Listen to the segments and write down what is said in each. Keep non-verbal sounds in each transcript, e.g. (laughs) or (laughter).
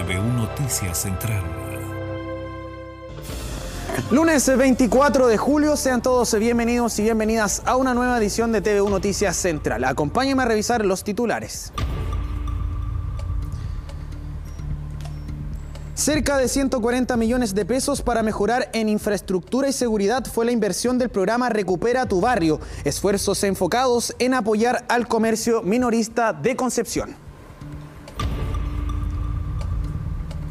TVU Noticias Central. Lunes 24 de julio, sean todos bienvenidos y bienvenidas a una nueva edición de TVU Noticias Central. Acompáñenme a revisar los titulares. Cerca de 140 millones de pesos para mejorar en infraestructura y seguridad fue la inversión del programa Recupera tu barrio, esfuerzos enfocados en apoyar al comercio minorista de Concepción.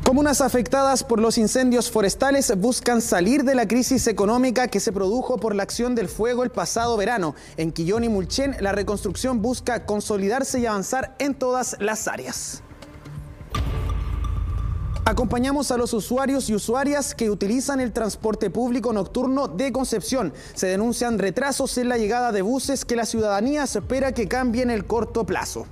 Comunas afectadas por los incendios forestales buscan salir de la crisis económica que se produjo por la acción del fuego el pasado verano. En Quillón y Mulchen, la reconstrucción busca consolidarse y avanzar en todas las áreas. Acompañamos a los usuarios y usuarias que utilizan el transporte público nocturno de Concepción. Se denuncian retrasos en la llegada de buses que la ciudadanía espera que cambien en el corto plazo.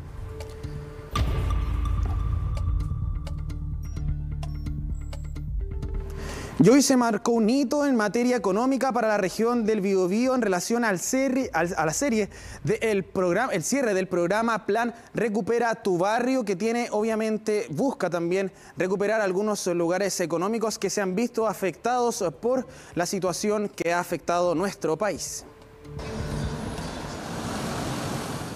Y hoy se marcó un hito en materia económica para la región del Biobío en relación al a la serie del programa, el cierre del programa Plan Recupera tu Barrio, que tiene, obviamente, busca también recuperar algunos lugares económicos que se han visto afectados por la situación que ha afectado nuestro país.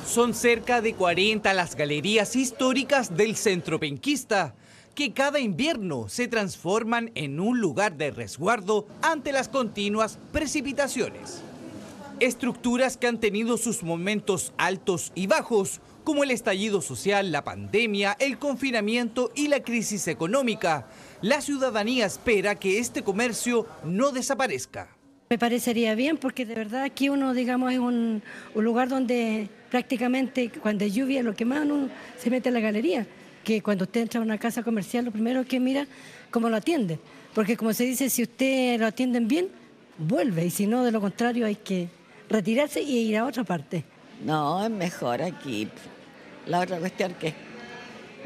Son cerca de 40 las galerías históricas del centro penquista que cada invierno se transforman en un lugar de resguardo ante las continuas precipitaciones. Estructuras que han tenido sus momentos altos y bajos, como el estallido social, la pandemia, el confinamiento y la crisis económica. La ciudadanía espera que este comercio no desaparezca. Me parecería bien porque de verdad aquí uno, digamos, es un, lugar donde prácticamente cuando hay lluvia lo que más uno se mete en la galería que cuando usted entra a una casa comercial, lo primero que mira cómo lo atiende. Porque como se dice, si usted lo atienden bien, vuelve. Y si no, de lo contrario, hay que retirarse y ir a otra parte. No, es mejor aquí. La otra cuestión que...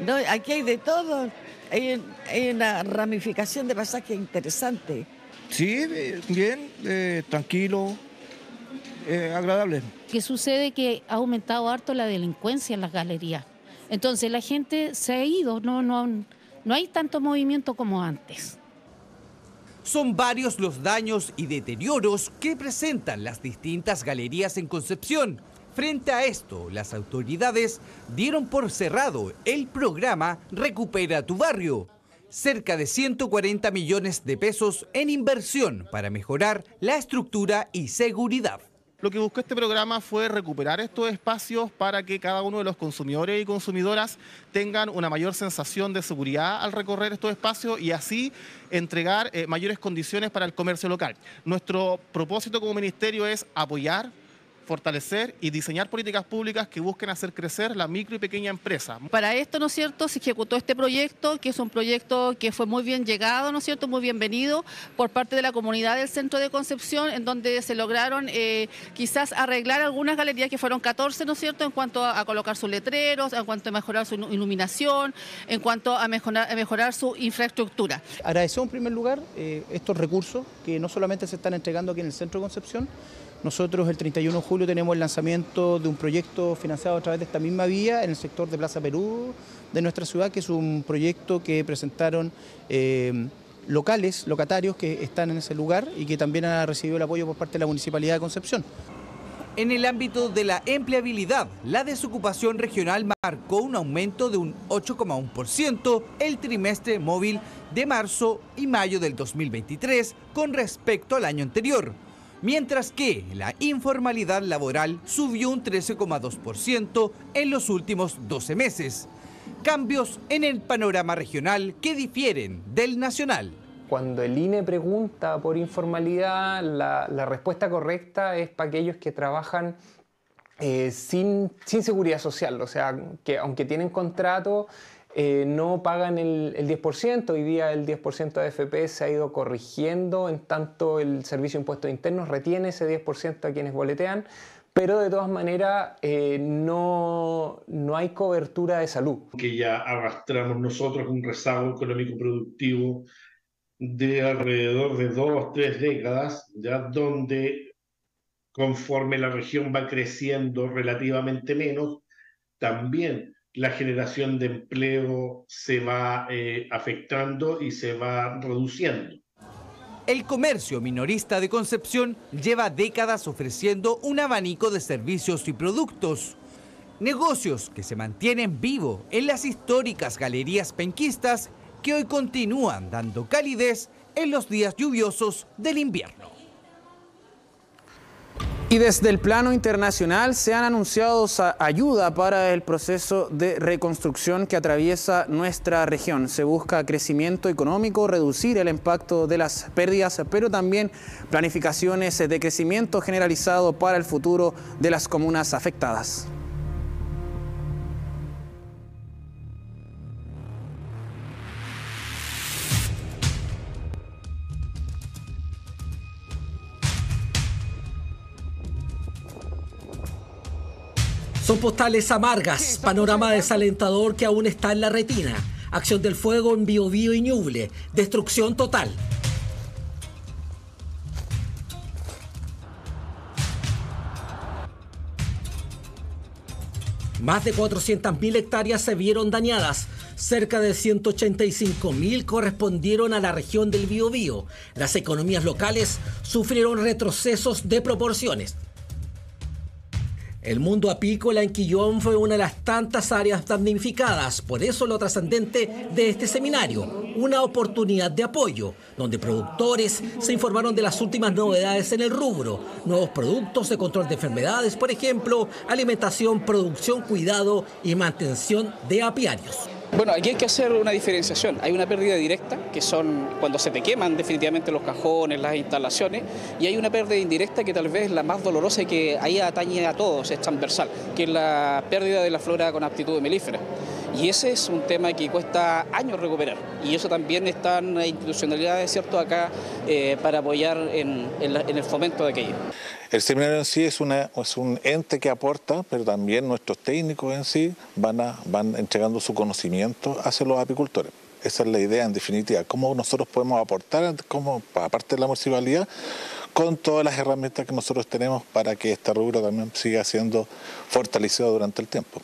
No, aquí hay de todo. Hay, una ramificación de pasajes interesante. Sí, bien, eh, tranquilo, eh, agradable. ¿Qué sucede? Que ha aumentado harto la delincuencia en las galerías. Entonces la gente se ha ido, no, no, no hay tanto movimiento como antes. Son varios los daños y deterioros que presentan las distintas galerías en Concepción. Frente a esto, las autoridades dieron por cerrado el programa Recupera tu barrio. Cerca de 140 millones de pesos en inversión para mejorar la estructura y seguridad. Lo que buscó este programa fue recuperar estos espacios para que cada uno de los consumidores y consumidoras tengan una mayor sensación de seguridad al recorrer estos espacios y así entregar eh, mayores condiciones para el comercio local. Nuestro propósito como ministerio es apoyar fortalecer y diseñar políticas públicas que busquen hacer crecer la micro y pequeña empresa. Para esto, ¿no es cierto?, se ejecutó este proyecto, que es un proyecto que fue muy bien llegado, ¿no es cierto?, muy bienvenido por parte de la comunidad del centro de Concepción, en donde se lograron eh, quizás arreglar algunas galerías que fueron 14, ¿no es cierto?, en cuanto a, colocar sus letreros, en cuanto a mejorar su iluminación, en cuanto a mejorar, mejorar su infraestructura. Agradecemos en primer lugar eh, estos recursos que no solamente se están entregando aquí en el centro de Concepción, nosotros el 31 de julio tenemos el lanzamiento de un proyecto financiado a través de esta misma vía en el sector de Plaza Perú de nuestra ciudad, que es un proyecto que presentaron eh, locales, locatarios que están en ese lugar y que también ha recibido el apoyo por parte de la Municipalidad de Concepción. En el ámbito de la empleabilidad, la desocupación regional marcó un aumento de un 8,1% el trimestre móvil de marzo y mayo del 2023 con respecto al año anterior mientras que la informalidad laboral subió un 13,2% en los últimos 12 meses. Cambios en el panorama regional que difieren del nacional. Cuando el INE pregunta por informalidad, la, respuesta correcta es para aquellos que trabajan eh, sin, sin seguridad social, o sea, que aunque tienen contrato, eh, no pagan el, 10%. Hoy día el 10% de AFP se ha ido corrigiendo, en tanto el Servicio de Impuestos Internos retiene ese 10% a quienes boletean, pero de todas maneras eh, no, no hay cobertura de salud. Que ya arrastramos nosotros un rezago económico productivo de alrededor de dos o tres décadas, ya donde conforme la región va creciendo relativamente menos, también la generación de empleo se va eh, afectando y se va reduciendo. El comercio minorista de Concepción lleva décadas ofreciendo un abanico de servicios y productos. Negocios que se mantienen vivos en las históricas galerías penquistas que hoy continúan dando calidez en los días lluviosos del invierno. Y desde el plano internacional se han anunciado ayuda para el proceso de reconstrucción que atraviesa nuestra región. Se busca crecimiento económico, reducir el impacto de las pérdidas, pero también planificaciones de crecimiento generalizado para el futuro de las comunas afectadas. Son postales amargas, panorama desalentador que aún está en la retina. Acción del fuego en Biobío y Ñuble. Destrucción total. Más de 400.000 hectáreas se vieron dañadas. Cerca de 185.000 correspondieron a la región del Biobío. Las economías locales sufrieron retrocesos de proporciones. El mundo apícola en Quillón fue una de las tantas áreas damnificadas, por eso lo trascendente de este seminario, una oportunidad de apoyo, donde productores se informaron de las últimas novedades en el rubro, nuevos productos de control de enfermedades, por ejemplo, alimentación, producción, cuidado y mantención de apiarios. Bueno, aquí hay que hacer una diferenciación. Hay una pérdida directa, que son cuando se te queman definitivamente los cajones, las instalaciones, y hay una pérdida indirecta que tal vez es la más dolorosa y que ahí atañe a todos, es transversal, que es la pérdida de la flora con aptitud melífera. Y ese es un tema que cuesta años recuperar. Y eso también está en la institucionalidad, ¿cierto?, acá eh, para apoyar en, el fomento de aquello. El seminario en sí es, un ente que aporta, pero también nuestros técnicos en sí van, entregando su conocimiento hacia los apicultores. Esa es la idea en definitiva, cómo nosotros podemos aportar, como aparte de la municipalidad, con todas las herramientas que nosotros tenemos para que esta rubro también siga siendo fortalecido durante el tiempo.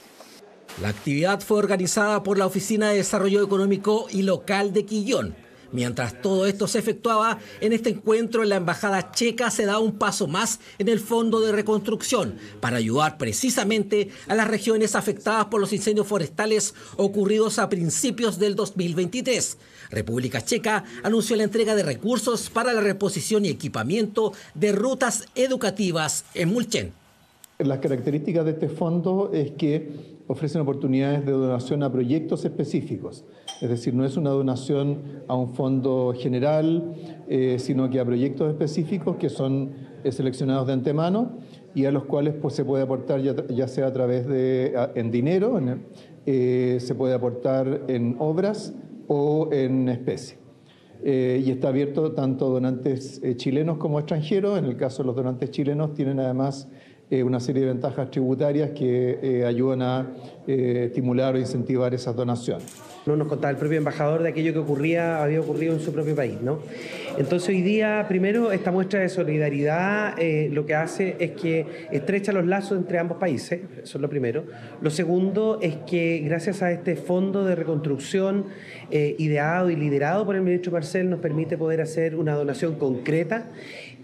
La actividad fue organizada por la Oficina de Desarrollo Económico y Local de Quillón. Mientras todo esto se efectuaba, en este encuentro en la Embajada Checa se da un paso más en el Fondo de Reconstrucción para ayudar precisamente a las regiones afectadas por los incendios forestales ocurridos a principios del 2023. República Checa anunció la entrega de recursos para la reposición y equipamiento de rutas educativas en Mulchen. Las características de este fondo es que ofrecen oportunidades de donación a proyectos específicos. Es decir, no es una donación a un fondo general, eh, sino que a proyectos específicos que son eh, seleccionados de antemano y a los cuales pues, se puede aportar ya, sea a través de en dinero, eh, se puede aportar en obras o en especie. y está abierto tanto donantes chilenos como extranjeros. En el caso de los donantes chilenos tienen además una serie de ventajas tributarias que ayudan a estimular o incentivar esas donaciones. No nos contaba el propio embajador de aquello que ocurría, había ocurrido en su propio país, ¿no? Entonces hoy día, primero, esta muestra de solidaridad lo que hace es que estrecha los lazos entre ambos países, eso es lo primero. Lo segundo es que gracias a este fondo de reconstrucción ideado y liderado por el ministro Marcel nos permite poder hacer una donación concreta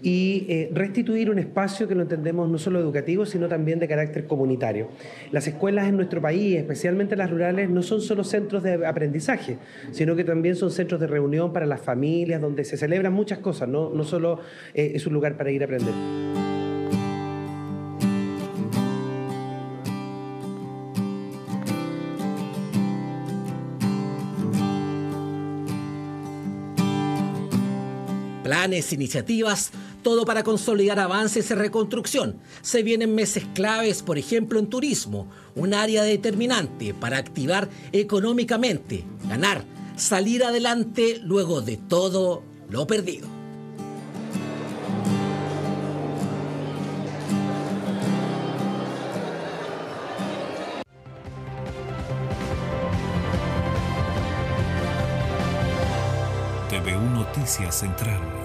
y eh, restituir un espacio que lo entendemos no solo educativo, sino también de carácter comunitario. Las escuelas en nuestro país, especialmente las rurales, no son solo centros de aprendizaje, sino que también son centros de reunión para las familias, donde se celebran muchas cosas, no, no solo eh, es un lugar para ir a aprender. planes, iniciativas, todo para consolidar avances en reconstrucción. Se vienen meses claves, por ejemplo, en turismo, un área determinante para activar económicamente, ganar, salir adelante luego de todo lo perdido. TV1 Noticias Central.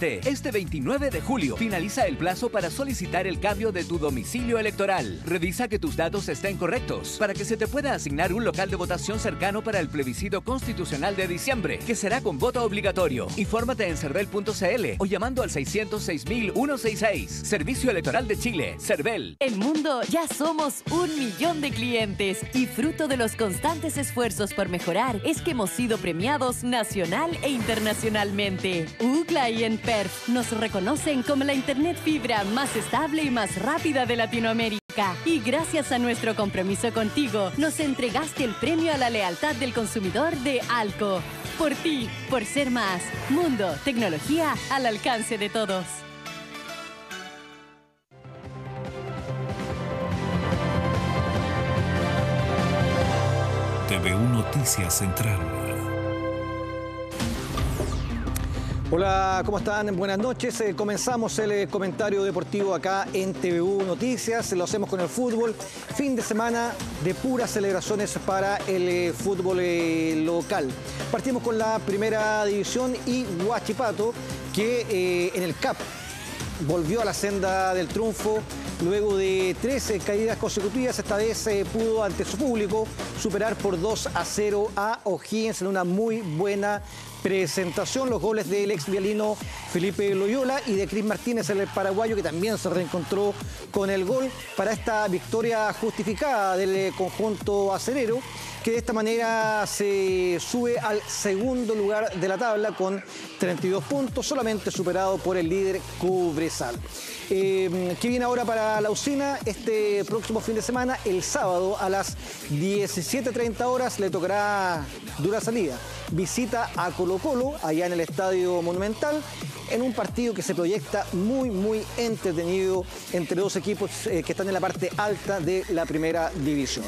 Este 29 de julio finaliza el plazo para solicitar el cambio de tu domicilio electoral. Revisa que tus datos estén correctos para que se te pueda asignar un local de votación cercano para el plebiscito constitucional de diciembre, que será con voto obligatorio. Infórmate en cervel.cl o llamando al 606.166. Servicio Electoral de Chile, Cervel. En Mundo ya somos un millón de clientes y fruto de los constantes esfuerzos por mejorar es que hemos sido premiados nacional e internacionalmente. UCLA y Nos reconocen como la Internet fibra más estable y más rápida de Latinoamérica. Y gracias a nuestro compromiso contigo, nos entregaste el premio a la lealtad del consumidor de Alco. Por ti, por ser más. Mundo, tecnología al alcance de todos. TVU Noticias Central. Hola, ¿cómo están? Buenas noches. Eh, comenzamos el eh, comentario deportivo acá en TVU Noticias. Lo hacemos con el fútbol. Fin de semana de puras celebraciones para el eh, fútbol local. Partimos con la primera división y Huachipato, que en el CAP volvió a la senda del triunfo luego de 13 caídas consecutivas. Esta vez pudo ante su público superar por 2 a 0 a O'Higgins en una muy buena presentación. Los goles del ex vialino Felipe Loyola y de Cris Martínez, el paraguayo, que también se reencontró con el gol para esta victoria justificada del conjunto acerero que de esta manera se sube al segundo lugar de la tabla con 32 puntos, solamente superado por el líder Cubresal. Eh, ¿Qué viene ahora para la usina? Este próximo fin de semana, el sábado a las 17.30 horas, le tocará dura salida. Visita a Colo Colo, allá en el Estadio Monumental, en un partido que se proyecta muy, muy entretenido entre dos equipos eh, que están en la parte alta de la primera división.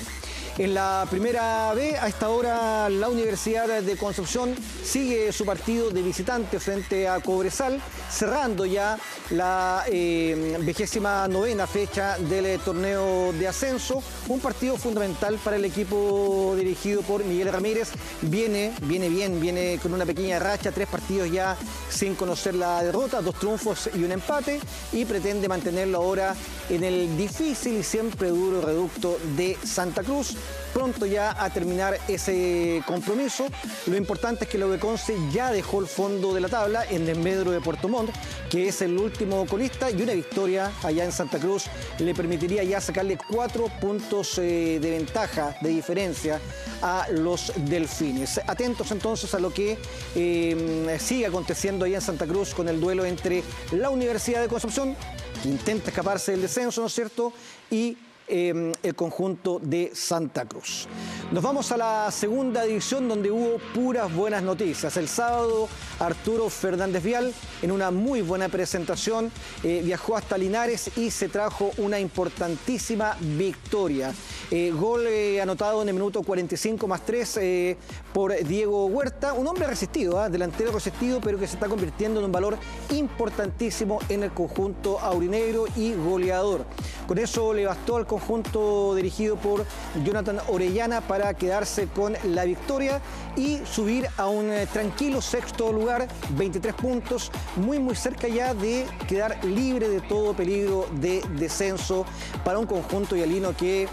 En la primera B, a esta hora, la Universidad de Concepción sigue su partido de visitante frente a Cobresal, cerrando ya la eh, vigésima novena fecha del eh, torneo de ascenso. Un partido fundamental para el equipo dirigido por Miguel Ramírez. Viene, viene bien, viene con una pequeña racha, tres partidos ya sin conocer la derrota, dos triunfos y un empate, y pretende mantenerlo ahora en el difícil y siempre duro reducto de Santa Cruz pronto ya a terminar ese compromiso. Lo importante es que lo de Conce ya dejó el fondo de la tabla en el Medro de Puerto Montt, que es el último colista, y una victoria allá en Santa Cruz le permitiría ya sacarle cuatro puntos eh, de ventaja, de diferencia a los delfines. Atentos entonces a lo que eh, sigue aconteciendo allá en Santa Cruz con el duelo entre la Universidad de Concepción, que intenta escaparse del descenso, ¿no es cierto?, y Em, el conjunto de Santa Cruz. Nos vamos a la segunda división donde hubo puras buenas noticias. El sábado Arturo Fernández Vial en una muy buena presentación eh, viajó hasta Linares y se trajo una importantísima victoria. Eh, gol eh, anotado en el minuto 45 más 3 por Diego Huerta, un hombre resistido, ¿ah? delantero resistido, pero que se está convirtiendo en un valor importantísimo en el conjunto aurinegro y goleador. Con eso le bastó al conjunto dirigido por Jonathan Orellana para quedarse con la victoria y subir a un eh, tranquilo sexto lugar, 23 puntos, muy muy cerca ya de quedar libre de todo peligro de descenso para un conjunto yalino que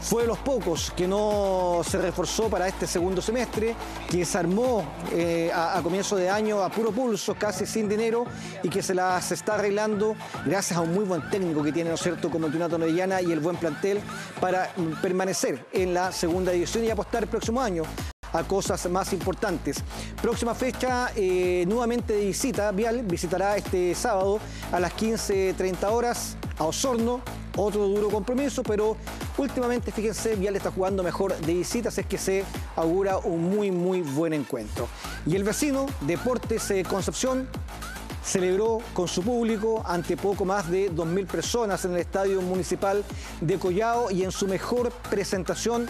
fue de los pocos que no se reforzó para este segundo semestre, que se armó eh, a, comienzo de año a puro pulso, casi sin dinero, y que se las está arreglando gracias a un muy buen técnico que tiene, ¿no es cierto?, como Tinato Medellana y el buen plantel para permanecer en la segunda división y apostar el próximo año a cosas más importantes. Próxima fecha, eh, nuevamente de visita, Vial visitará este sábado a las 15.30 horas a Osorno, otro duro compromiso, pero últimamente, fíjense, Vial está jugando mejor de visitas, es que se augura un muy, muy buen encuentro. Y el vecino, Deportes eh, Concepción, celebró con su público ante poco más de 2.000 personas en el Estadio Municipal de Collao y en su mejor presentación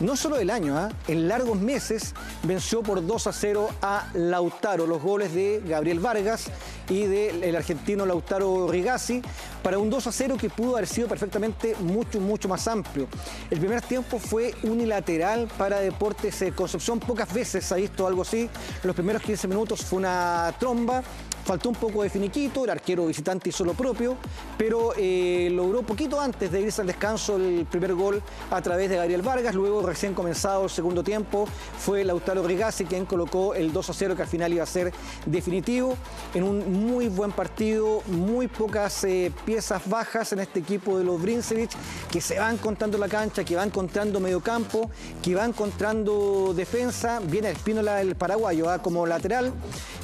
no solo del año, ¿ah? en largos meses venció por 2 a 0 a Lautaro. Los goles de Gabriel Vargas y del argentino Lautaro Rigazzi para un 2 a 0 que pudo haber sido perfectamente mucho, mucho más amplio. El primer tiempo fue unilateral para Deportes Concepción, pocas veces ha visto algo así. Los primeros 15 minutos fue una tromba, faltó un poco de finiquito, el arquero visitante hizo lo propio, pero eh, logró poquito antes de irse al descanso el primer gol a través de Gabriel Vargas, luego recién comenzado el segundo tiempo fue Lautaro Rigazzi quien colocó el 2 a 0 que al final iba a ser definitivo en un muy buen partido, muy pocas eh, piezas bajas en este equipo de los Brinsevich que se van encontrando la cancha, que van encontrando medio campo, que van encontrando defensa, viene Espínola el paraguayo ¿ah? como lateral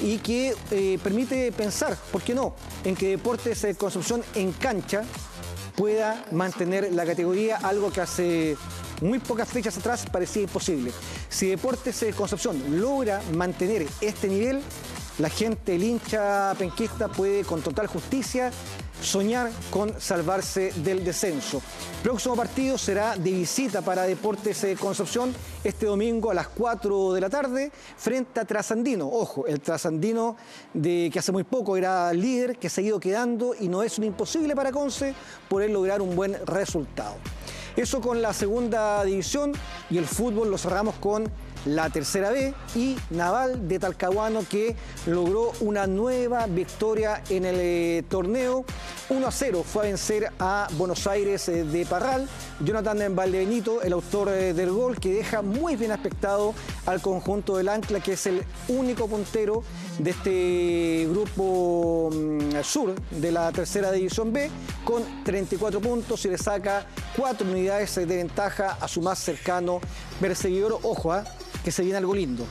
y que eh, permite pensar, ¿por qué no?, en que Deportes de Construcción en cancha pueda mantener la categoría, algo que hace muy pocas fechas atrás parecía imposible. Si Deportes de Concepción logra mantener este nivel, la gente, el hincha penquista puede con total justicia soñar con salvarse del descenso. Próximo partido será de visita para Deportes Concepción este domingo a las 4 de la tarde frente a Trasandino. Ojo, el Trasandino de que hace muy poco era líder, que ha seguido quedando y no es un imposible para Conce poder lograr un buen resultado. Eso con la segunda división y el fútbol lo cerramos con la tercera B y Naval de Talcahuano que logró una nueva victoria en el eh, torneo. 1 a 0 fue a vencer a Buenos Aires eh, de Parral. Jonathan Valdebenito, el autor eh, del gol, que deja muy bien aspectado al conjunto del Ancla, que es el único puntero de este grupo mm, sur de la tercera división B, con 34 puntos y le saca 4 unidades de ventaja a su más cercano perseguidor. Ojo, ¿ah? Que se viene algo lindo.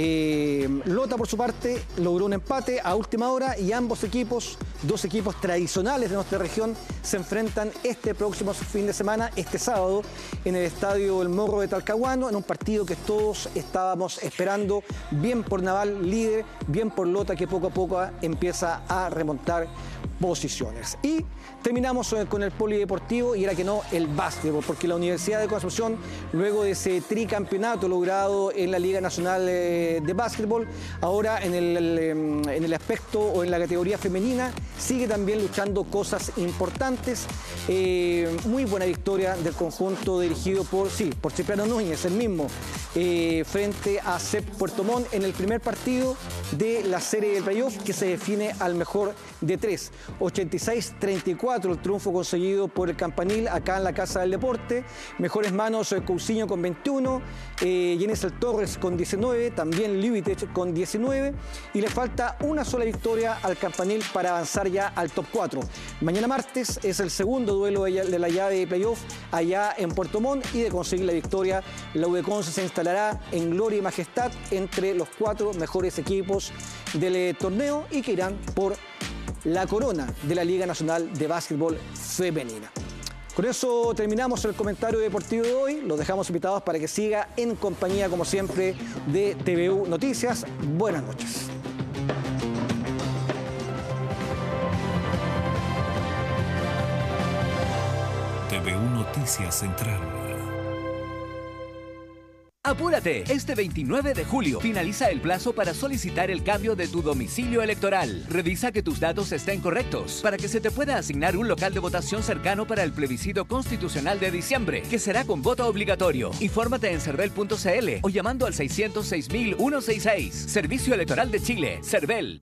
Eh, Lota, por su parte, logró un empate a última hora y ambos equipos, dos equipos tradicionales de nuestra región, se enfrentan este próximo fin de semana, este sábado, en el estadio El Morro de Talcahuano, en un partido que todos estábamos esperando, bien por Naval líder, bien por Lota que poco a poco empieza a remontar posiciones. Y terminamos eh, con el polideportivo y era que no el básquetbol, porque la Universidad de Concepción, luego de ese tricampeonato logrado en la Liga Nacional eh, de Básquetbol, ahora en el, em, en el aspecto o en la categoría femenina, sigue también luchando cosas importantes. Eh, muy buena victoria del conjunto dirigido por, sí, por Cipriano Núñez, el mismo, frente a CEP Puerto Montt en el primer partido de la serie del playoff que se define al mejor de tres. 86-34 el triunfo conseguido por el Campanil acá en la Casa del Deporte. Mejores manos eh, Cousiño con 21, eh, Torres con 19, también Liubitech con 19 y le falta una sola victoria al Campanil para avanzar ya al top 4. Mañana martes es el segundo duelo de la llave de playoff allá en Puerto Montt y de conseguir la victoria la UDECONCE se instalará en gloria y majestad entre los cuatro mejores equipos del eh, torneo y que irán por la corona de la Liga Nacional de Básquetbol Femenina. Con eso terminamos el comentario deportivo de hoy. Los dejamos invitados para que siga en compañía, como siempre, de TVU Noticias. Buenas noches. TVU Noticias Central. Apúrate, este 29 de julio finaliza el plazo para solicitar el cambio de tu domicilio electoral. Revisa que tus datos estén correctos para que se te pueda asignar un local de votación cercano para el plebiscito constitucional de diciembre, que será con voto obligatorio. Infórmate en cervel.cl o llamando al 606.166. Servicio Electoral de Chile, Cervel.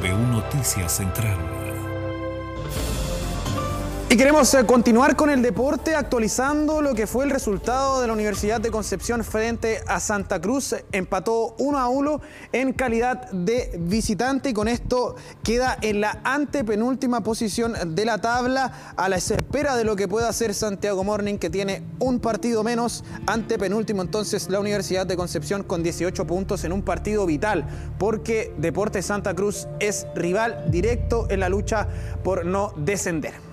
TVU Noticias Central. Y queremos eh, continuar con el deporte actualizando lo que fue el resultado de la Universidad de Concepción frente a Santa Cruz. Empató 1 a 1 en calidad de visitante y con esto queda en la antepenúltima posición de la tabla a la espera de lo que pueda hacer Santiago Morning que tiene un partido menos. Antepenúltimo entonces la Universidad de Concepción con 18 puntos en un partido vital porque Deporte Santa Cruz es rival directo en la lucha por no descender.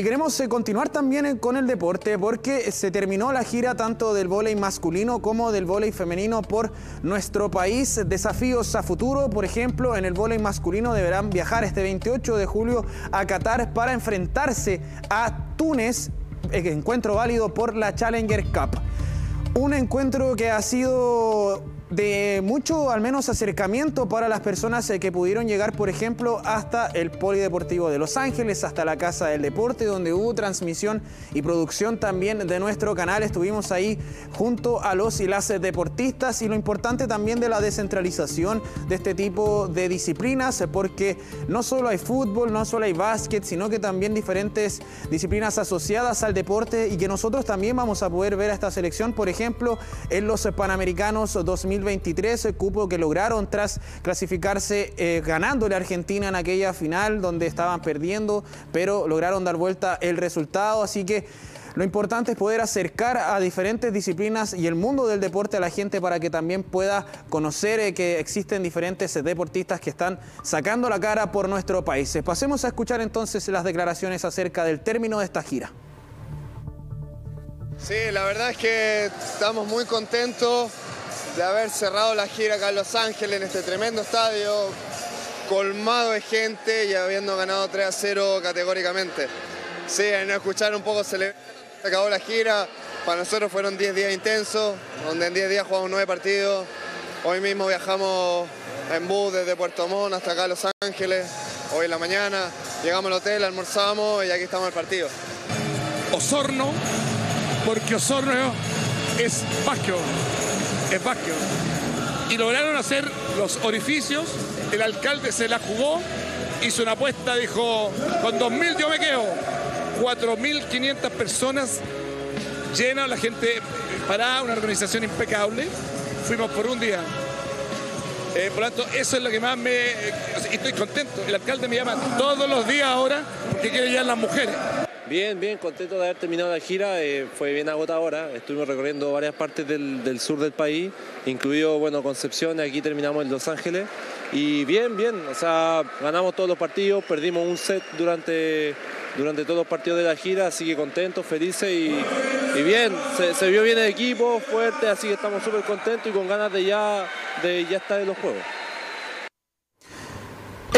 Y queremos eh, continuar también eh, con el deporte porque se terminó la gira tanto del vóley masculino como del vóley femenino por nuestro país. Desafíos a futuro, por ejemplo, en el vóley masculino deberán viajar este 28 de julio a Qatar para enfrentarse a Túnez, eh, encuentro válido por la Challenger Cup. Un encuentro que ha sido de mucho, al menos, acercamiento para las personas eh, que pudieron llegar, por ejemplo, hasta el Polideportivo de Los Ángeles, hasta la Casa del Deporte, donde hubo transmisión y producción también de nuestro canal. Estuvimos ahí junto a los y las deportistas y lo importante también de la descentralización de este tipo de disciplinas, porque no solo hay fútbol, no solo hay básquet, sino que también diferentes disciplinas asociadas al deporte y que nosotros también vamos a poder ver a esta selección, por ejemplo, en los Panamericanos 2000 2023, el cupo que lograron tras clasificarse eh, ganándole a Argentina en aquella final donde estaban perdiendo, pero lograron dar vuelta el resultado, así que lo importante es poder acercar a diferentes disciplinas y el mundo del deporte a la gente para que también pueda conocer eh, que existen diferentes deportistas que están sacando la cara por nuestro país. Pasemos a escuchar entonces las declaraciones acerca del término de esta gira. Sí, la verdad es que estamos muy contentos de haber cerrado la gira acá en Los Ángeles, en este tremendo estadio, colmado de gente y habiendo ganado 3 a 0 categóricamente. Sí, no escuchar un poco se acabó la gira, para nosotros fueron 10 días intensos, donde en 10 días jugamos 9 partidos. Hoy mismo viajamos en bus desde Puerto Montt hasta acá a Los Ángeles, hoy en la mañana, llegamos al hotel, almorzamos y aquí estamos el partido. Osorno, porque Osorno es Vasco es básquet. Y lograron hacer los orificios, el alcalde se la jugó, hizo una apuesta, dijo, con 2.000 yo me quedo. 4.500 personas llenas, la gente parada, una organización impecable. Fuimos por un día. Eh, por lo tanto, eso es lo que más me... Estoy contento. El alcalde me llama todos los días ahora porque quiere llegar las mujeres. Bien, bien, contento de haber terminado la gira, eh, fue bien agotadora, estuvimos recorriendo varias partes del, sur del país, incluido, bueno, Concepción, aquí terminamos en Los Ángeles, y bien, bien, o sea, ganamos todos los partidos, perdimos un set durante, durante todos los partidos de la gira, así que contentos, felices y, bien, se, vio bien el equipo, fuerte, así que estamos súper contentos y con ganas de ya, de ya estar en los juegos.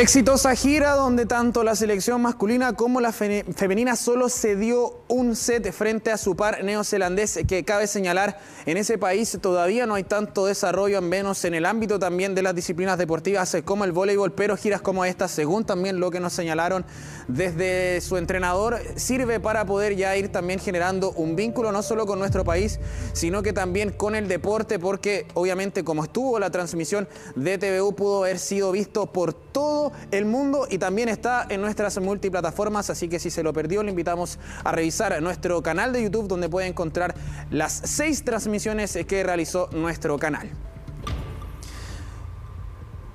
Exitosa gira donde tanto la selección masculina como la femenina solo se dio un set frente a su par neozelandés que cabe señalar en ese país todavía no hay tanto desarrollo al menos en el ámbito también de las disciplinas deportivas como el voleibol pero giras como esta según también lo que nos señalaron desde su entrenador sirve para poder ya ir también generando un vínculo no solo con nuestro país sino que también con el deporte porque obviamente como estuvo la transmisión de TVU pudo haber sido visto por todo el mundo y también está en nuestras multiplataformas, así que si se lo perdió le invitamos a revisar nuestro canal de YouTube donde puede encontrar las seis transmisiones que realizó nuestro canal.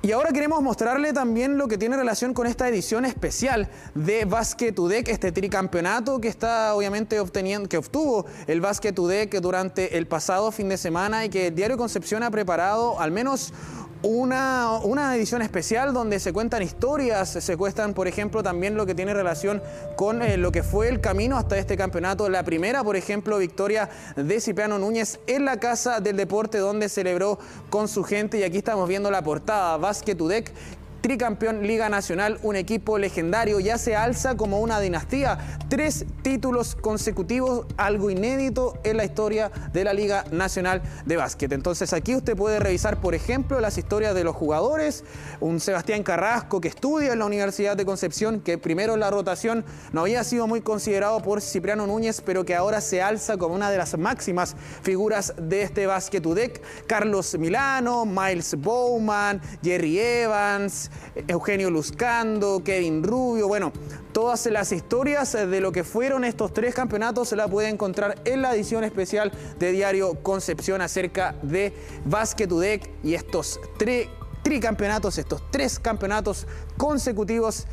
Y ahora queremos mostrarle también lo que tiene relación con esta edición especial de Basket UDEC, este tricampeonato que está obviamente obteniendo, que obtuvo el Basket UDEC durante el pasado fin de semana y que el Diario Concepción ha preparado al menos una, una, edición especial donde se cuentan historias, se cuentan, por ejemplo, también lo que tiene relación con eh, lo que fue el camino hasta este campeonato. La primera, por ejemplo, victoria de Cipriano Núñez en la Casa del Deporte, donde celebró con su gente. Y aquí estamos viendo la portada, Basket UDEC, tricampeón Liga Nacional, un equipo legendario, ya se alza como una dinastía. Tres títulos consecutivos, algo inédito en la historia de la Liga Nacional de Básquet. Entonces aquí usted puede revisar, por ejemplo, las historias de los jugadores, un Sebastián Carrasco que estudia en la Universidad de Concepción, que primero en la rotación no había sido muy considerado por Cipriano Núñez, pero que ahora se alza como una de las máximas figuras de este Básquet UDEC. Carlos Milano, Miles Bowman, Jerry Evans, Eugenio Luzcando, Kevin Rubio, bueno, todas las historias de lo que fueron estos tres campeonatos se la puede encontrar en la edición especial de Diario Concepción acerca de Basket UDEC y estos tres tricampeonatos, estos tres campeonatos consecutivos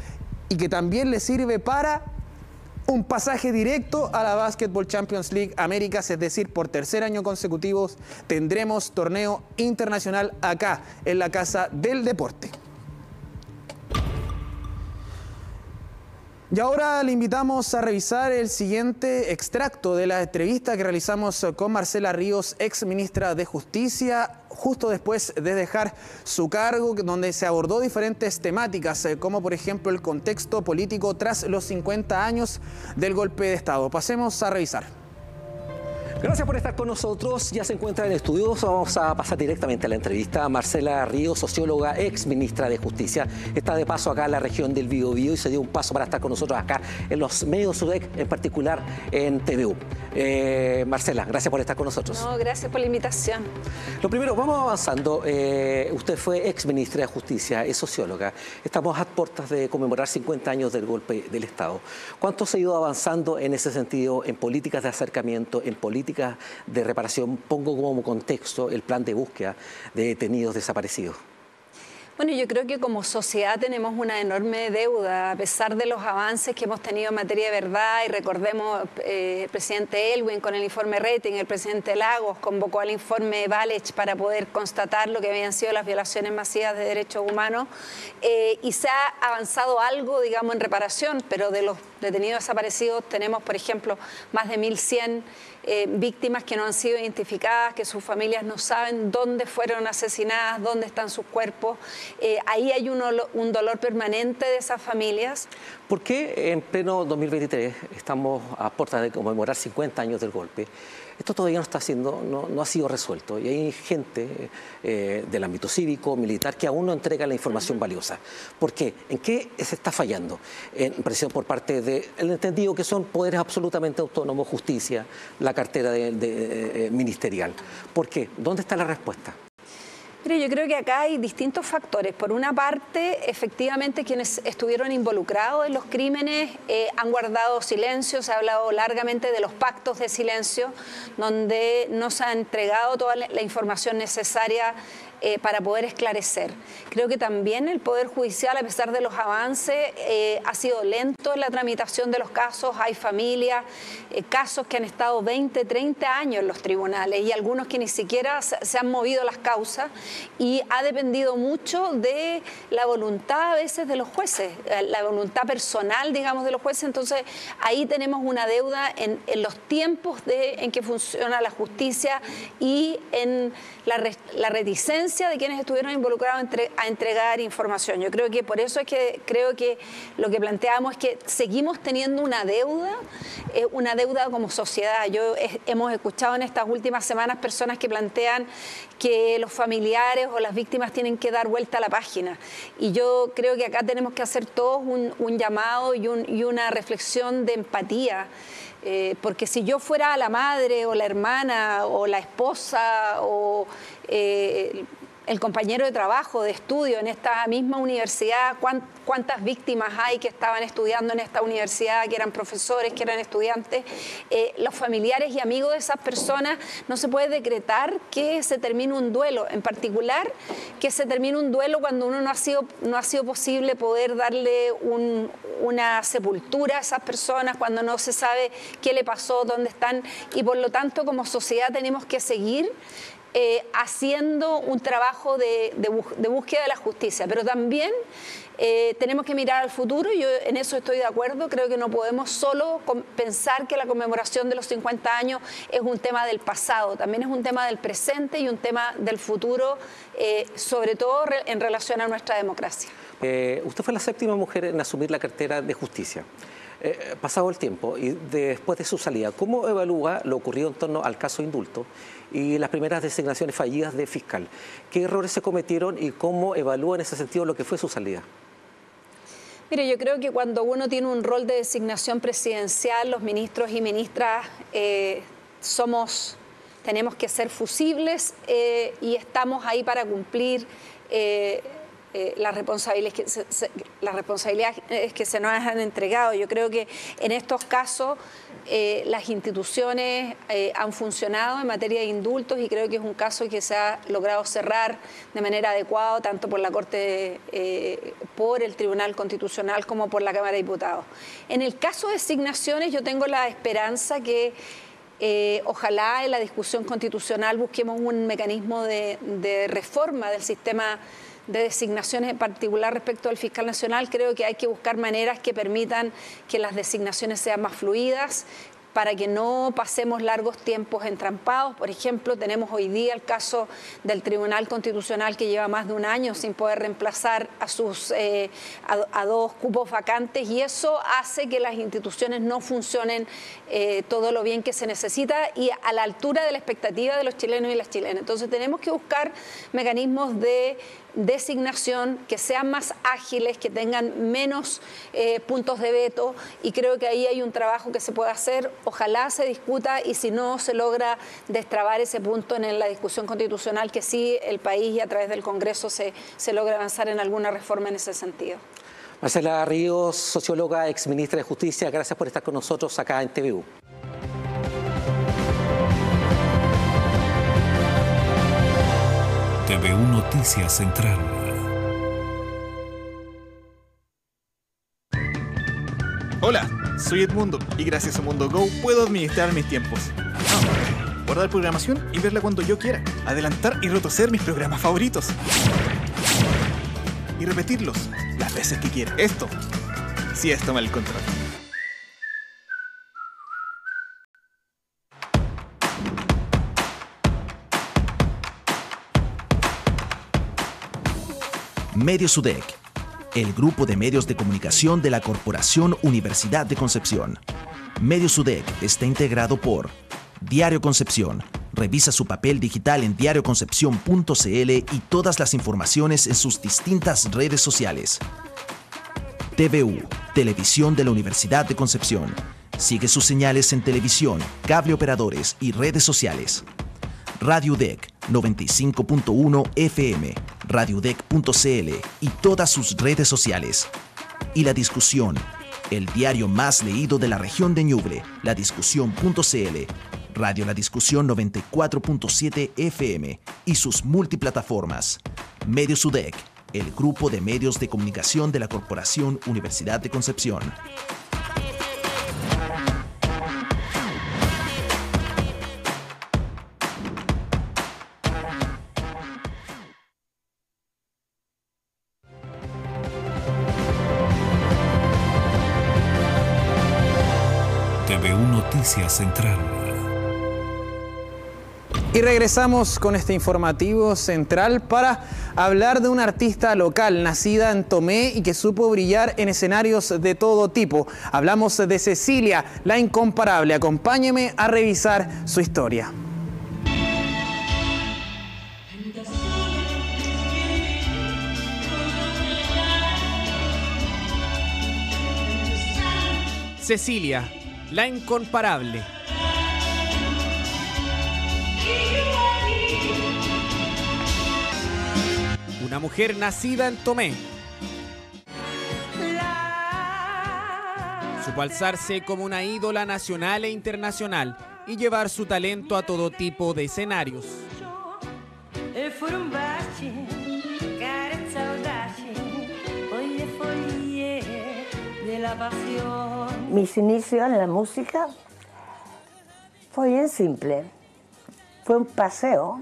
y que también le sirve para un pasaje directo a la Basketball Champions League Américas, es decir, por tercer año consecutivo tendremos torneo internacional acá, en la Casa del Deporte. Y ahora le invitamos a revisar el siguiente extracto de la entrevista que realizamos con Marcela Ríos, ex ministra de Justicia, justo después de dejar su cargo, donde se abordó diferentes temáticas, eh, como por ejemplo el contexto político tras los 50 años del golpe de Estado. Pasemos a revisar. Gracias por estar con nosotros. Ya se encuentra en estudios. Vamos a pasar directamente a la entrevista. Marcela Río, socióloga, ex ministra de Justicia, está de paso acá en la región del Biobío y se dio un paso para estar con nosotros acá en los medios SUDEC, en particular en TVU. Eh, Marcela, gracias por estar con nosotros. No, gracias por la invitación. Lo primero, vamos avanzando. Eh, usted fue ex ministra de Justicia, es socióloga. Estamos a puertas de conmemorar 50 años del golpe del Estado. ¿Cuánto se ha ido avanzando en ese sentido, en políticas de acercamiento, en políticas de reparación, pongo como contexto el plan de búsqueda de detenidos desaparecidos. Bueno, yo creo que como sociedad tenemos una enorme deuda, a pesar de los avances que hemos tenido en materia de verdad, y recordemos, eh, el presidente Elwin con el informe Rating, el presidente Lagos convocó al informe Valech para poder constatar lo que habían sido las violaciones masivas de derechos humanos, eh, y se ha avanzado algo, digamos, en reparación, pero de los detenidos desaparecidos tenemos, por ejemplo, más de 1.100 eh, víctimas que no han sido identificadas, que sus familias no saben dónde fueron asesinadas, dónde están sus cuerpos. Eh, ahí hay un, un dolor permanente de esas familias. ¿Por qué en pleno 2023 estamos a puerta de conmemorar 50 años del golpe? Esto todavía no está siendo, no, ha sido resuelto y hay gente eh, del ámbito cívico, militar, que aún no entrega la información valiosa. ¿Por qué? ¿En qué se está fallando? En presión por parte del entendido que son poderes absolutamente autónomos, justicia, la cartera de, eh, ministerial. ¿Por qué? ¿Dónde está la respuesta? Mire, yo creo que acá hay distintos factores. Por una parte, efectivamente, quienes estuvieron involucrados en los crímenes eh, han guardado silencio, se ha hablado largamente de los pactos de silencio, donde no se ha entregado toda la información necesaria eh, para poder esclarecer. Creo que también el Poder Judicial, a pesar de los avances, eh, ha sido lento en la tramitación de los casos. Hay familias, eh, casos que han estado 20, 30 años en los tribunales y algunos que ni siquiera se han movido las causas y ha dependido mucho de la voluntad a veces de los jueces, la voluntad personal, digamos, de los jueces. Entonces, ahí tenemos una deuda en, los tiempos de, en que funciona la justicia y en la, la reticencia de quienes estuvieron involucrados a entregar información. Yo creo que por eso es que creo que lo que planteamos es que seguimos teniendo una deuda, eh, una deuda como sociedad. Yo hemos escuchado en estas últimas semanas personas que plantean que los familiares o las víctimas tienen que dar vuelta a la página. Y yo creo que acá tenemos que hacer todos un, llamado y, una reflexión de empatía. Eh, porque si yo fuera la madre o la hermana o la esposa o eh, el compañero de trabajo, de estudio en esta misma universidad, cuántas víctimas hay que estaban estudiando en esta universidad, que eran profesores, que eran estudiantes, eh, los familiares y amigos de esas personas, no se puede decretar que se termine un duelo, en particular que se termine un duelo cuando uno no ha sido, no ha sido posible poder darle una sepultura a esas personas, cuando no se sabe qué le pasó, dónde están, y por lo tanto como sociedad tenemos que seguir eh, haciendo un trabajo de, búsqueda de la justicia, pero también eh, tenemos que mirar al futuro yo en eso estoy de acuerdo. Creo que no podemos solo pensar que la conmemoración de los 50 años es un tema del pasado, también es un tema del presente y un tema del futuro, eh, sobre todo en relación a nuestra democracia. usted fue la séptima mujer en asumir la cartera de justicia. Pasado el tiempo y después de su salida, ¿cómo evalúa lo ocurrido en torno al caso indulto y las primeras designaciones fallidas de fiscal. ¿Qué errores se cometieron y cómo evalúa en ese sentido lo que fue su salida? Mire, yo creo que cuando uno tiene un rol de designación presidencial, los ministros y ministras eh, somos, tenemos que ser fusibles eh, y estamos ahí para cumplir eh, eh, las, responsabilidades que se, las responsabilidades que se nos han entregado. Yo creo que en estos casos eh, las instituciones eh, han funcionado en materia de indultos y creo que es un caso que se ha logrado cerrar de manera adecuada tanto por la Corte, por el Tribunal Constitucional como por la Cámara de Diputados. En el caso de designaciones yo tengo la esperanza que ojalá en la discusión constitucional busquemos un mecanismo de, de reforma del sistema de designaciones en particular respecto al fiscal nacional, creo que hay que buscar maneras que permitan que las designaciones sean más fluidas, para que no pasemos largos tiempos entrampados. Por ejemplo, tenemos hoy día el caso del Tribunal Constitucional que lleva más de un año sin poder reemplazar a, sus, eh, a, dos cupos vacantes y eso hace que las instituciones no funcionen eh, todo lo bien que se necesita y a la altura de la expectativa de los chilenos y las chilenas. Entonces tenemos que buscar mecanismos de designación, que sean más ágiles, que tengan menos eh, puntos de veto y creo que ahí hay un trabajo que se puede hacer. Ojalá se discuta y si no se logra destrabar ese punto en la discusión constitucional, que sí el país y a través del Congreso se, se logra avanzar en alguna reforma en ese sentido. Marcela Ríos, socióloga, exministra de Justicia, gracias por estar con nosotros acá en TVU. Noticias Central. Hola, soy Edmundo y gracias a Mundo Go puedo administrar mis tiempos. guardar programación y verla cuando yo quiera. Adelantar y retroceder mis programas favoritos. Y repetirlos las veces que quiera. Esto, si esto me el control. Medios UDEC, el grupo de medios de comunicación de la Corporación Universidad de Concepción. Medios UDEC está integrado por Diario Concepción. Revisa su papel digital en diarioconcepción.cl y todas las informaciones en sus distintas redes sociales. TVU, Televisión de la Universidad de Concepción. Sigue sus señales en televisión, cable operadores y redes sociales. Radio UDEC 95.1 FM, radiodec.cl y todas sus redes sociales. Y La Discusión, el diario más leído de la región de Ñuble, ladiscusión.cl, Radio La Discusión 94.7 FM y sus multiplataformas. Medios UDEC, el grupo de medios de comunicación de la Corporación Universidad de Concepción. Central. Y regresamos con este informativo central para hablar de una artista local nacida en Tomé y que supo brillar en escenarios de todo tipo. Hablamos de Cecilia, la incomparable. Acompáñeme a revisar su historia. Cecilia, la incomparable. Una mujer nacida en Tomé. Supo alzarse como una ídola nacional e internacional y llevar su talento a todo tipo de escenarios. Mis inicios en la música fue bien simple. Fue un paseo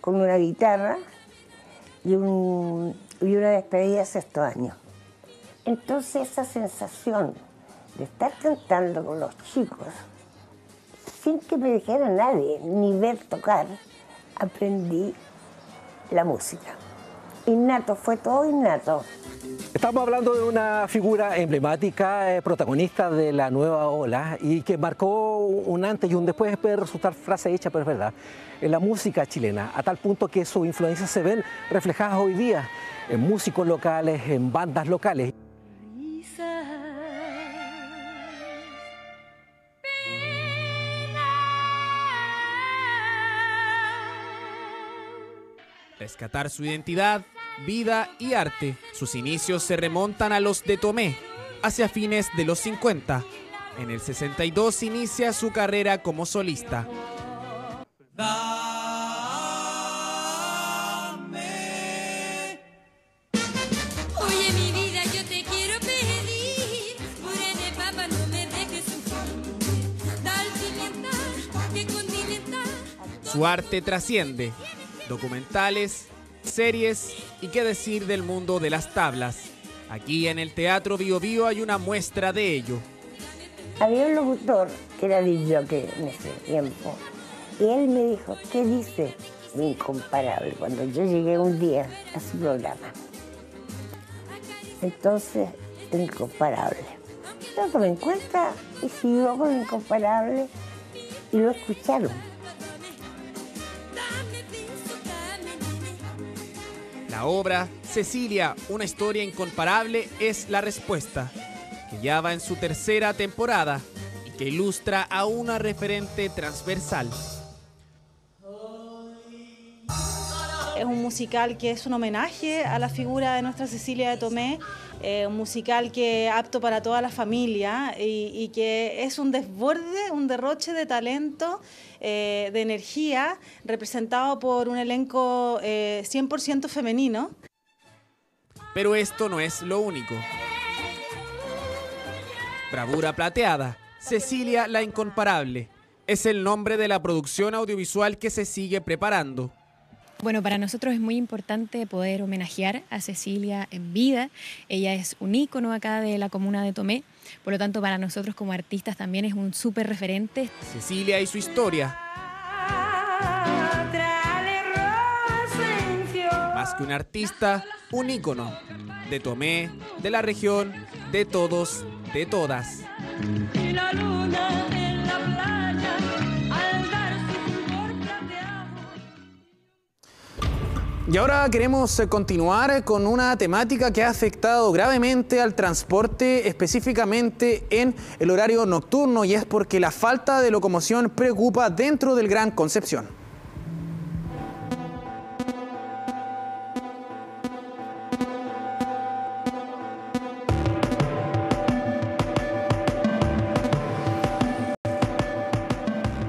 con una guitarra y, una despedida sexto año. Entonces esa sensación de estar cantando con los chicos, sin que me dijera nadie, ni ver tocar, aprendí la música. Innato, fue todo innato. Estamos hablando de una figura emblemática, eh, protagonista de la nueva ola y que marcó un antes y un después, puede resultar frase hecha, pero es verdad, en la música chilena, a tal punto que sus influencias se ven reflejadas hoy día en músicos locales, en bandas locales. rescatar su identidad, vida y arte. Sus inicios se remontan a los de Tomé, hacia fines de los 50. En el 62 inicia su carrera como solista. Su arte trasciende documentales, series y qué decir del mundo de las tablas. Aquí en el Teatro Bio Bio hay una muestra de ello. Había un locutor que era que en ese tiempo y él me dijo, ¿qué dice incomparable? Cuando yo llegué un día a su programa. Entonces, incomparable. Yo tomé en cuenta y siguió con incomparable y lo escucharon. La obra Cecilia, una historia incomparable, es la respuesta, que ya va en su tercera temporada y que ilustra a una referente transversal. Es un musical que es un homenaje a la figura de nuestra Cecilia de Tomé, eh, un musical que apto para toda la familia y, y que es un desborde, un derroche de talento, eh, de energía, representado por un elenco eh, 100% femenino. Pero esto no es lo único. Bravura Plateada, Cecilia la Incomparable, es el nombre de la producción audiovisual que se sigue preparando. Bueno, para nosotros es muy importante poder homenajear a Cecilia en vida. Ella es un ícono acá de la comuna de Tomé. Por lo tanto, para nosotros como artistas también es un súper referente. Cecilia y su historia. Más que un artista, un ícono. De Tomé, de la región, de todos, de todas. Y ahora queremos eh, continuar con una temática que ha afectado gravemente al transporte, específicamente en el horario nocturno, y es porque la falta de locomoción preocupa dentro del Gran Concepción.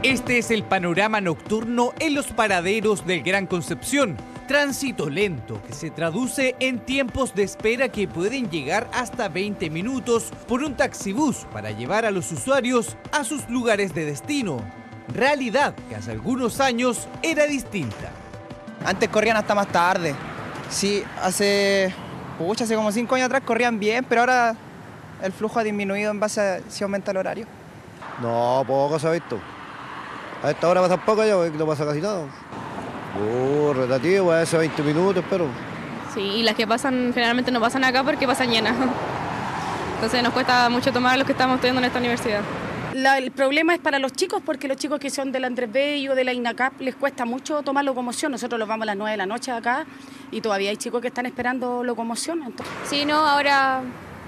Este es el panorama nocturno en los paraderos del Gran Concepción. Tránsito lento que se traduce en tiempos de espera que pueden llegar hasta 20 minutos por un taxibús para llevar a los usuarios a sus lugares de destino. Realidad que hace algunos años era distinta. Antes corrían hasta más tarde. Sí, hace, pucha, hace como cinco años atrás corrían bien, pero ahora el flujo ha disminuido en base a si aumenta el horario. No, poco se ha visto. A esta hora pasa poco ya, porque no pasa casi nada. Uh, relativo, hace 20 minutos, pero. Sí, y las que pasan generalmente no pasan acá porque pasan llenas. (laughs) Entonces nos cuesta mucho tomar a los que estamos estudiando en esta universidad. La- el problema es para los chicos porque los chicos que son del Andrés Bello, de la INACAP, les cuesta mucho tomar locomoción. Nosotros los vamos a las 9 de la noche acá y todavía hay chicos que están esperando locomoción. entonces- Sí, no, ahora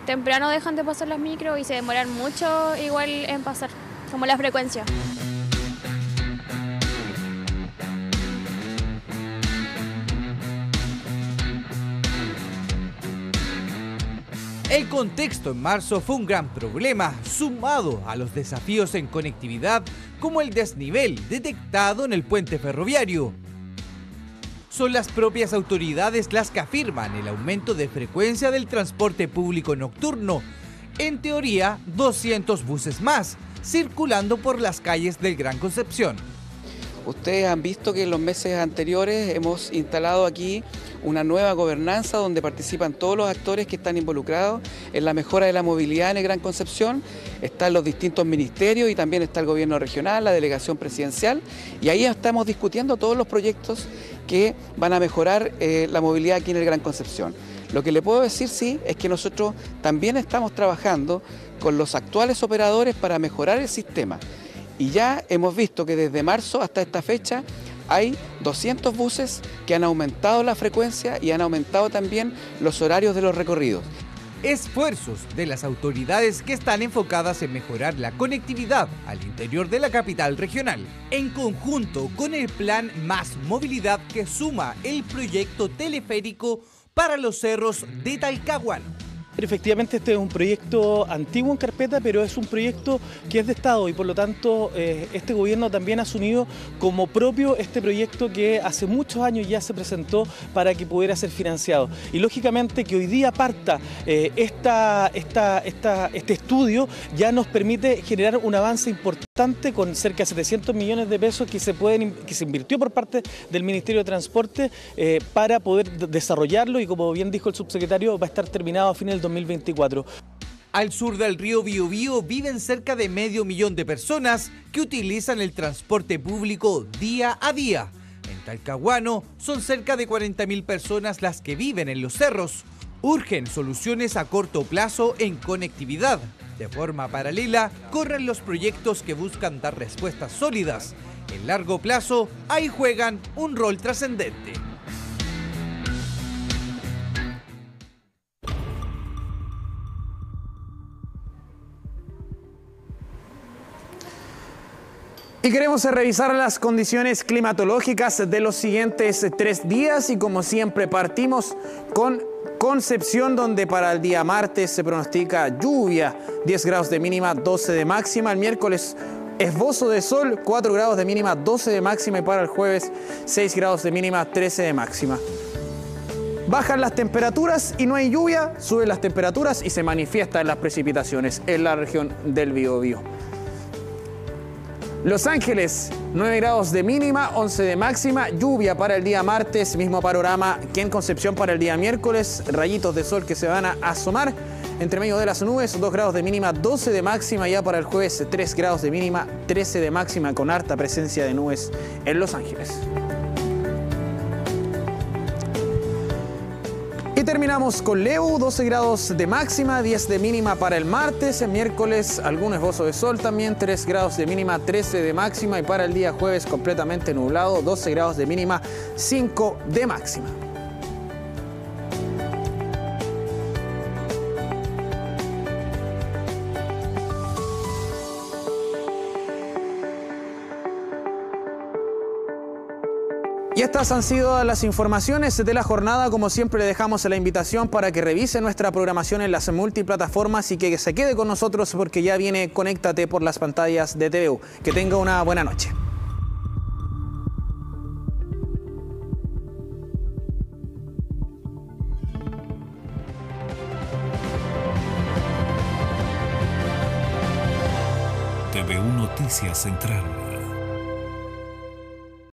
temprano dejan de pasar las micros y se demoran mucho igual en pasar, como la frecuencia. El contexto en marzo fue un gran problema, sumado a los desafíos en conectividad como el desnivel detectado en el puente ferroviario. Son las propias autoridades las que afirman el aumento de frecuencia del transporte público nocturno. En teoría, 200 buses más, circulando por las calles del Gran Concepción. Ustedes han visto que en los meses anteriores hemos instalado aquí una nueva gobernanza donde participan todos los actores que están involucrados en la mejora de la movilidad en el Gran Concepción. Están los distintos ministerios y también está el gobierno regional, la delegación presidencial y ahí estamos discutiendo todos los proyectos que van a mejorar eh, la movilidad aquí en el Gran Concepción. Lo que le puedo decir sí es que nosotros también estamos trabajando con los actuales operadores para mejorar el sistema. Y ya hemos visto que desde marzo hasta esta fecha hay 200 buses que han aumentado la frecuencia y han aumentado también los horarios de los recorridos. Esfuerzos de las autoridades que están enfocadas en mejorar la conectividad al interior de la capital regional, en conjunto con el plan Más Movilidad que suma el proyecto teleférico para los cerros de Talcahuano. Efectivamente, este es un proyecto antiguo en carpeta, pero es un proyecto que es de Estado y por lo tanto eh, este gobierno también ha asumido como propio este proyecto que hace muchos años ya se presentó para que pudiera ser financiado. Y lógicamente que hoy día parta eh, esta, esta, esta, este estudio ya nos permite generar un avance importante con cerca de 700 millones de pesos que se, pueden, que se invirtió por parte del Ministerio de Transporte eh, para poder desarrollarlo y como bien dijo el subsecretario va a estar terminado a fines del 2024. Al sur del río Biobío viven cerca de medio millón de personas que utilizan el transporte público día a día. En Talcahuano son cerca de 40.000 personas las que viven en los cerros. Urgen soluciones a corto plazo en conectividad. De forma paralela, corren los proyectos que buscan dar respuestas sólidas. En largo plazo, ahí juegan un rol trascendente. Y queremos revisar las condiciones climatológicas de los siguientes tres días y como siempre partimos con Concepción donde para el día martes se pronostica lluvia, 10 grados de mínima, 12 de máxima. El miércoles esbozo de sol, 4 grados de mínima, 12 de máxima y para el jueves 6 grados de mínima, 13 de máxima. Bajan las temperaturas y no hay lluvia, suben las temperaturas y se manifiestan las precipitaciones en la región del Biobío. Los Ángeles, 9 grados de mínima, 11 de máxima, lluvia para el día martes, mismo panorama que en Concepción para el día miércoles, rayitos de sol que se van a asomar entre medio de las nubes, 2 grados de mínima, 12 de máxima, ya para el jueves 3 grados de mínima, 13 de máxima con harta presencia de nubes en Los Ángeles. Terminamos con Leo, 12 grados de máxima, 10 de mínima para el martes, el miércoles algún esbozo de sol también, 3 grados de mínima, 13 de máxima y para el día jueves completamente nublado, 12 grados de mínima, 5 de máxima. Estas han sido las informaciones de la jornada. Como siempre, le dejamos la invitación para que revise nuestra programación en las multiplataformas y que se quede con nosotros porque ya viene Conéctate por las pantallas de TVU. Que tenga una buena noche. TVU Noticias Central.